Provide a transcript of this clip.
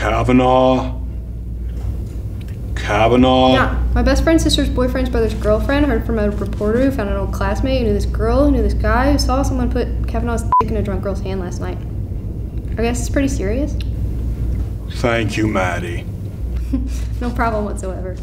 Kavanaugh. Kavanaugh. Yeah, my best friend's sister's boyfriend's brother's girlfriend heard from a reporter who found an old classmate who knew this girl who knew this guy who saw someone put Kavanaugh's dick in a drunk girl's hand last night. I guess it's pretty serious. Thank you, Maddie. No problem whatsoever.